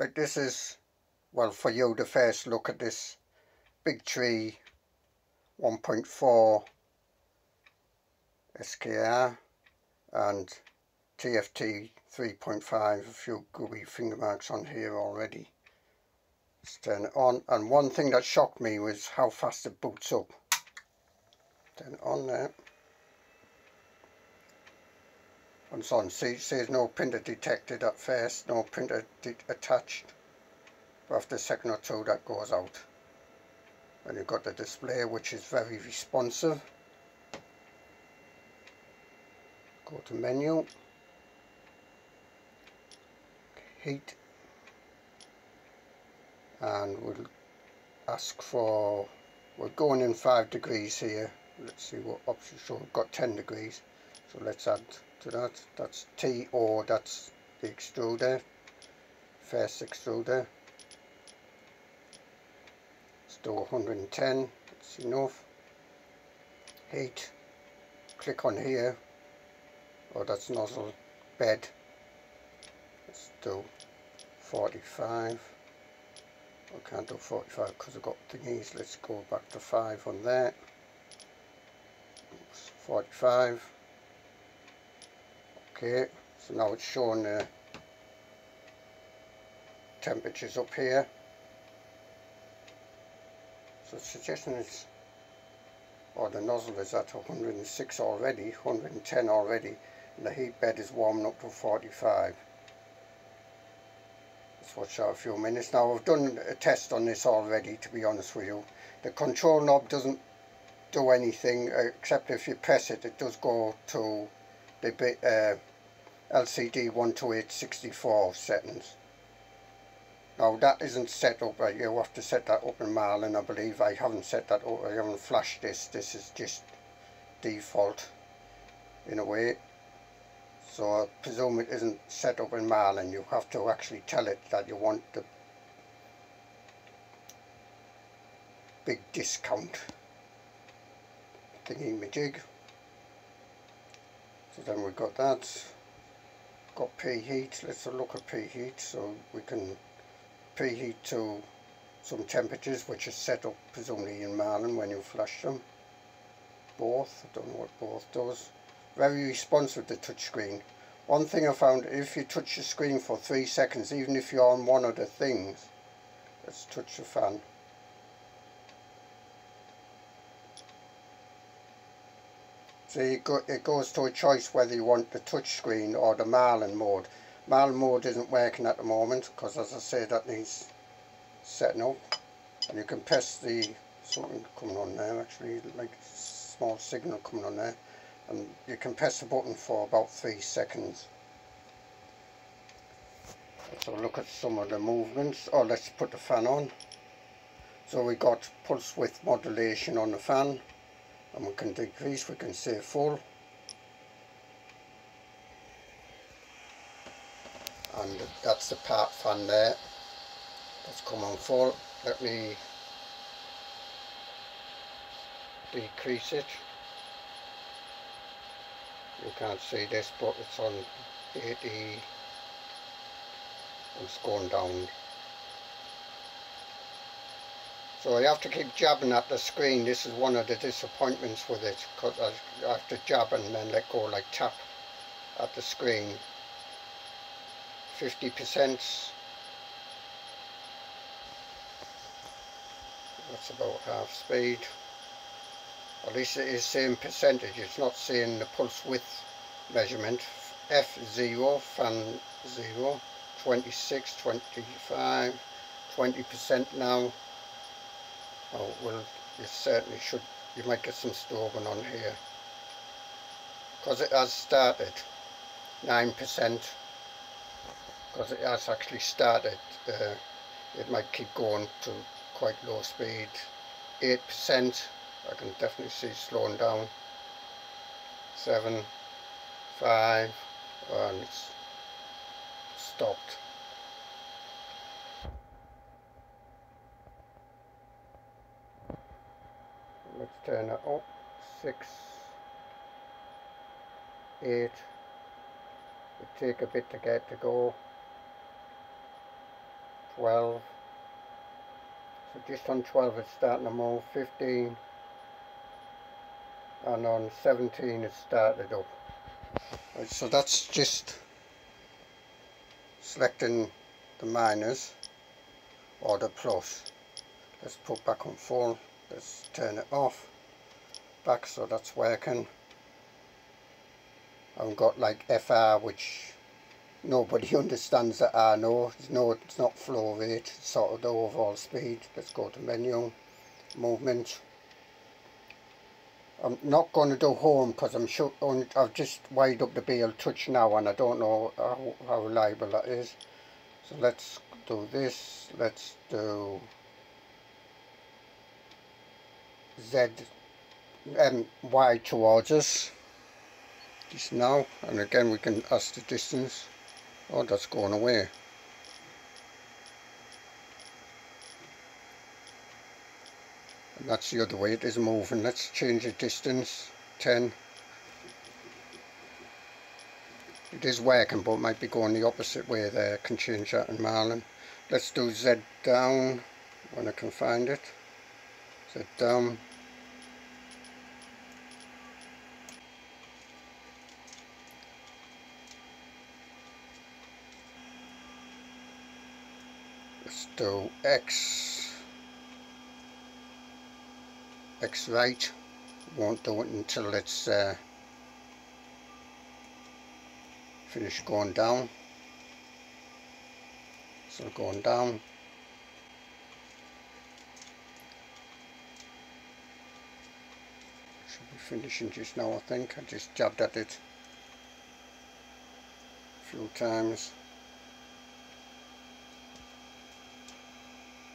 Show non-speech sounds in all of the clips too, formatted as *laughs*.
like this is well for you the first look at this big tree 1.4 SKR and TFT 3.5 a few gooey finger marks on here already. Let's turn it on. And one thing that shocked me was how fast it boots up. Turn it on there once on. See, see there's no printer detected at first no printer attached but after a second or two that goes out. And you've got the display which is very responsive. Go to menu. Heat. And we'll ask for we're going in 5 degrees here. Let's see what options so we've got 10 degrees. So let's add to that that's T or that's the extruder. First extruder. Do 110 that's enough. Heat click on here. Oh that's nozzle bed. Let's do 45 I can't do 45 because I've got thingies. Let's go back to 5 on that. 45 okay so now it's showing the temperatures up here. So it's suggesting it's or the nozzle is at 106 already 110 already and the heat bed is warming up to 45 let's watch that a few minutes. Now I've done a test on this already to be honest with you. The control knob doesn't do anything uh, except if you press it it does go to the uh, LCD 12864 settings. Now that isn't set up, you have to set that up in Marlin I believe, I haven't set that up, I haven't flashed this, this is just default in a way. So I presume it isn't set up in Marlin, you have to actually tell it that you want the big discount thingy jig. So then we've got that. Got preheat. Let's look at preheat so we can preheat to some temperatures which are set up presumably in Marlin when you flash them. Both. I don't know what both does. Very responsive the touchscreen. One thing I found if you touch the screen for three seconds even if you're on one of the things let's touch the fan So it, go, it goes to a choice whether you want the touch screen or the Marlin mode. Marlin mode isn't working at the moment because as I say that needs setting up. And you can press the something coming on there actually like a small signal coming on there and you can press the button for about three seconds. Let's look at some of the movements. Oh let's put the fan on. So we got pulse width modulation on the fan and we can decrease, we can say full and that's the part fan there. That's come on full let me decrease it. You can't see this but it's on 80 it's going down so I have to keep jabbing at the screen. This is one of the disappointments with it because I have to jab and then let go like tap at the screen. 50% that's about half speed. At least it is same percentage. It's not saying the pulse width measurement. F0, fan 0, 26, 25, 20% now. Oh, well, you certainly should, you might get some strobing on here. Because it has started, 9%, because it has actually started, uh, it might keep going to quite low speed. 8%, I can definitely see slowing down. 7, 5, and it's stopped. Turn it up six eight. It take a bit to get to go. 12 so just on 12 it's starting to move. 15 and on 17 it started up. Right, so that's just selecting the minus or the plus. Let's put back on full let's turn it off. Back so that's working. I've got like FR which nobody *laughs* understands that I know. It's no it's not flow rate. It's sort of the overall speed. Let's go to menu movement. I'm not going to do home because I'm sure I've just wired up the BL touch now and I don't know how, how reliable that is. So let's do this. Let's do Z um, Y towards us just now and again we can ask the distance. Oh that's going away. And that's the other way it is moving. Let's change the distance 10 it is working but it might be going the opposite way there. I can change that in Marlin. Let's do Z down when I can find it. Z down let's X. X right. Won't do it until it's uh, finish going down. So going down. Should be finishing just now I think. I just jabbed at it a few times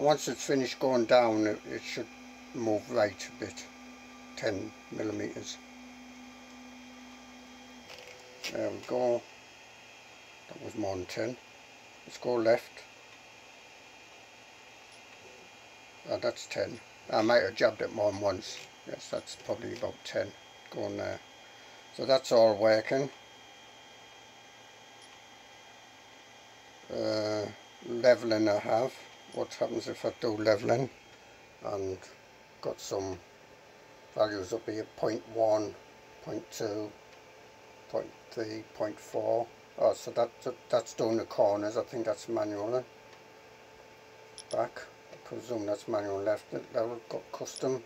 once it's finished going down it, it should move right a bit 10 millimeters. There we go. That was more than 10 let's go left. Oh, that's 10 I might have jabbed it more than once. Yes that's probably about 10 going there. So that's all working. Uh, leveling I have what happens if I do leveling and got some values up here 0 0.1 0 0.2 0 0.3 0.4 Oh, so that, that's doing the corners. I think that's manual. Back. I presume that's manual left. Level got custom.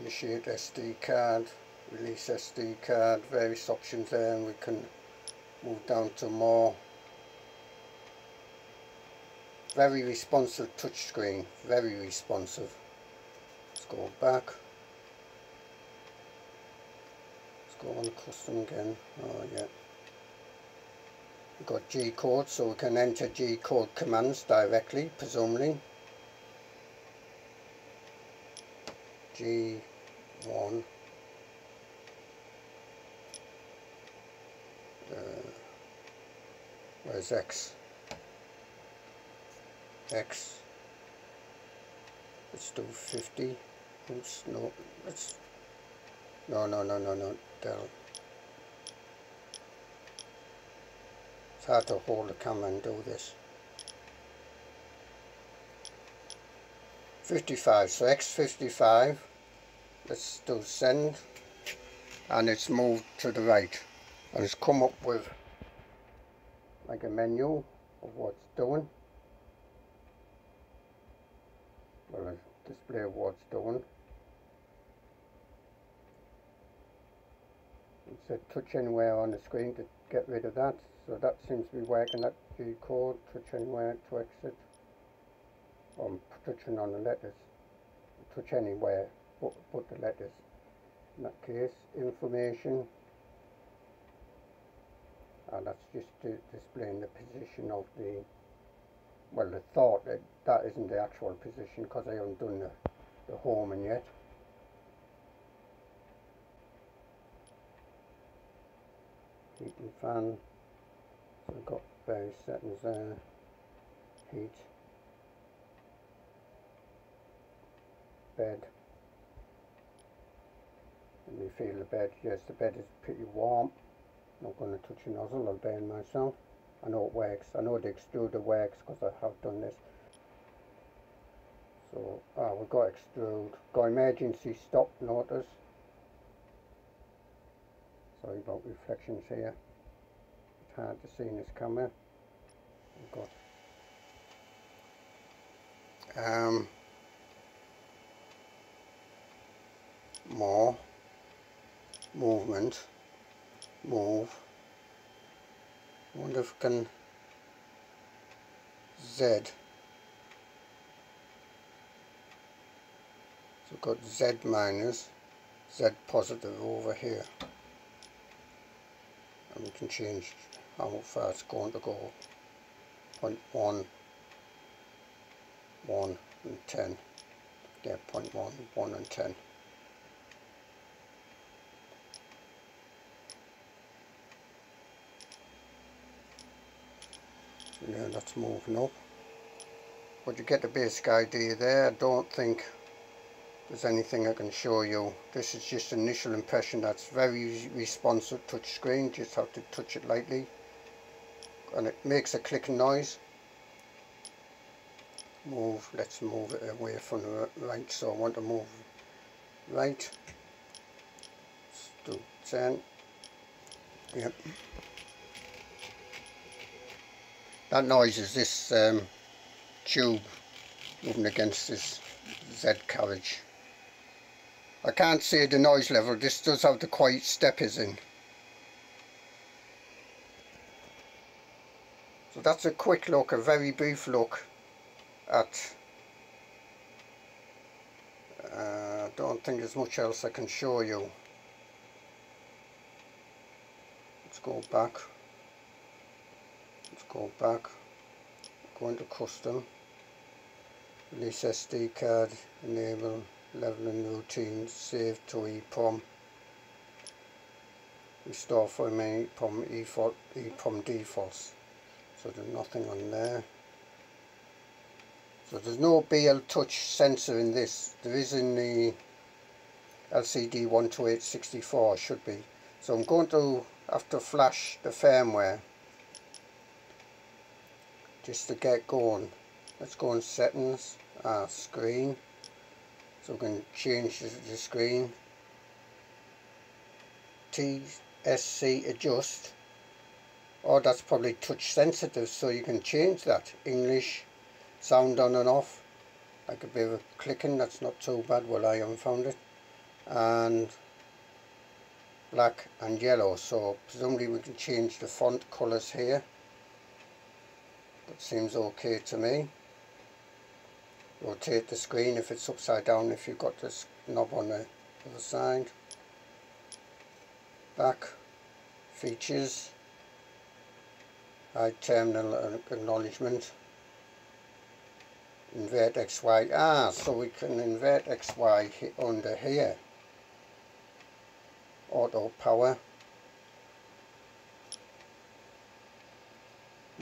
Initiate SD card. Release SD card. Various options there, and we can move down to more. Very responsive touchscreen. Very responsive. Let's go back. go on custom again oh yeah we've got G code so we can enter G code commands directly presumably G1 uh, where's X X let's do 50 oops no let's no no no no no still. It's hard to hold the camera and do this. 55, so X55, let's do send, and it's moved to the right, and it's come up with like a menu of what it's doing, well a display of what it's doing, it touch anywhere on the screen to get rid of that so that seems to be working that G code touch anywhere to exit. I'm touching on the letters touch anywhere but, but the letters. In that case information. And that's just displaying the position of the well the thought that that isn't the actual position because I haven't done the, the homing yet. Heat and fan. So I've got various settings there. Heat. Bed. Let me feel the bed. Yes the bed is pretty warm. Not going to touch a nozzle I'll burn myself I know it works. I know the extruder works because I have done this. So ah, we've got extrude, got emergency stop notice. Sorry about reflections here. It's hard to see in this camera. We've got um, more movement move I wonder if I can Z. So we've got Z minus, Z positive over here. And we can change how far it's going to go. 0.1, 1 and 10. Yeah, 0.1, 1 and 10. No, that's moving up. But you get the basic idea there. I don't think there's anything I can show you. This is just initial impression. That's very responsive touch screen. Just have to touch it lightly. And it makes a clicking noise. Move. Let's move it away from the right. So I want to move right. Let's do 10. Yep. That noise is this um, tube moving against this Z carriage. I can't see the noise level, this does have the quiet step is in. So that's a quick look, a very brief look at uh, I don't think there's much else I can show you. Let's go back go back go into custom. Release SD card enable leveling routine save to EEPROM restore for main EEPROM, default, EEPROM defaults. So there's nothing on there. So there's no BL touch sensor in this. There is in the LCD 12864 should be. So I'm going to have to flash the firmware just to get going. Let's go on settings uh, screen. So we can change the, screen. TSC adjust. Oh that's probably touch sensitive so you can change that. English sound on and off. Like a bit of clicking that's not too bad well I haven't found it. And black and yellow. So presumably we can change the font colors here that seems okay to me. Rotate the screen if it's upside down if you've got this knob on the other side. Back, features, hide terminal acknowledgement, invert XY, ah so we can invert XY under here, auto power,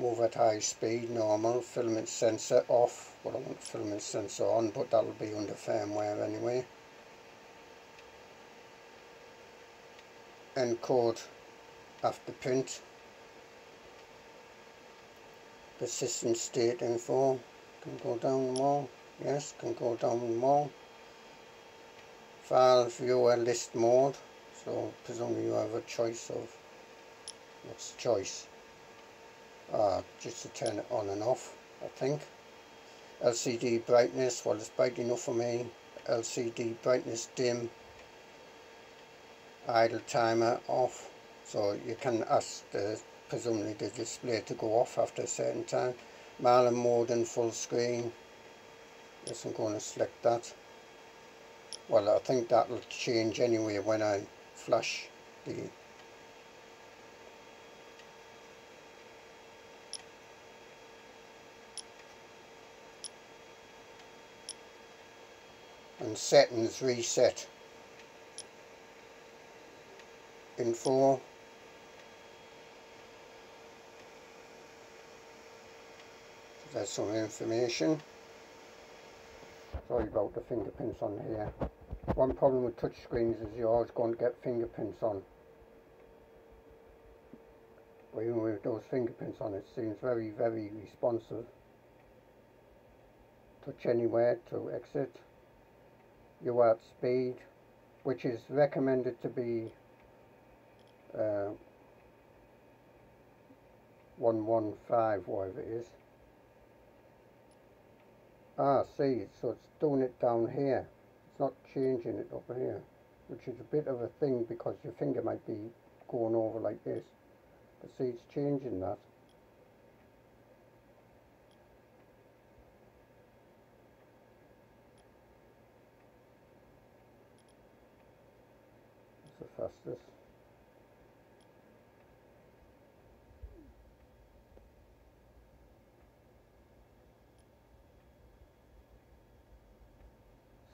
move at high speed normal filament sensor off. Well I want filament sensor on but that'll be under firmware anyway. Encode after print. Persistent state info. Can go down more. Yes can go down more. File viewer list mode. So presumably you have a choice of what's choice uh, just to turn it on and off I think. LCD brightness well it's bright enough for me. LCD brightness dim idle timer off so you can ask the presumably the display to go off after a certain time. Marlin mode and full screen yes I'm going to select that. Well I think that will change anyway when I flash the and settings reset. Info there's some information. Sorry about the fingerprints on here. One problem with touch screens is you're always going to get fingerprints on. But even with those fingerprints on it seems very very responsive. Touch anywhere to exit UART speed which is recommended to be uh, 115 whatever it is. Ah see so it's doing it down here. It's not changing it over here which is a bit of a thing because your finger might be going over like this. But see it's changing that It's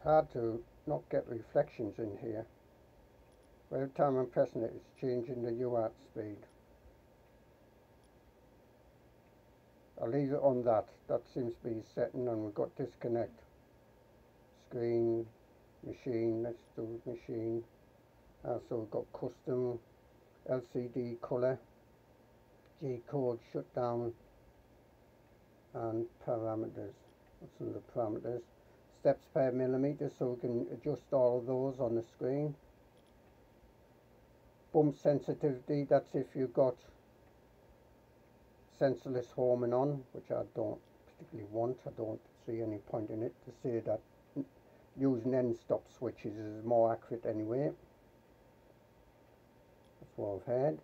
hard to not get reflections in here. Every time I'm pressing it, it's changing the UART speed. I'll leave it on that. That seems to be setting and we've got disconnect. Screen, machine, let's do machine. Uh, so we've got custom, LCD colour, G-code shutdown and parameters. What's the parameters? steps per millimeter so we can adjust all of those on the screen bump sensitivity that's if you've got sensorless homing on which I don't particularly want I don't see any point in it to say that using end stop switches is more accurate anyway that's what I've heard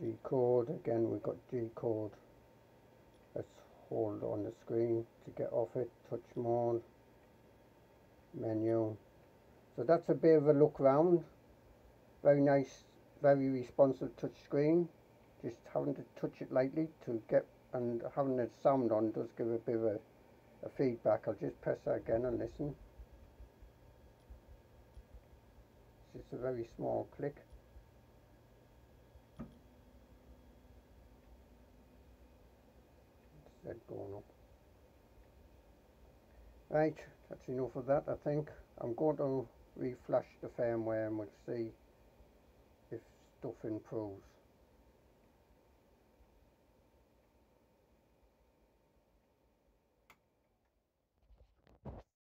G code, again we've got G code. let's hold on the screen to get off it touch mode menu. So that's a bit of a look round. Very nice very responsive touch screen. Just having to touch it lightly to get and having the sound on does give a bit of a, a feedback. I'll just press that again and listen it's just a very small click that going up. Right, that's enough of that I think. I'm going to reflash the firmware and we'll see if stuff improves.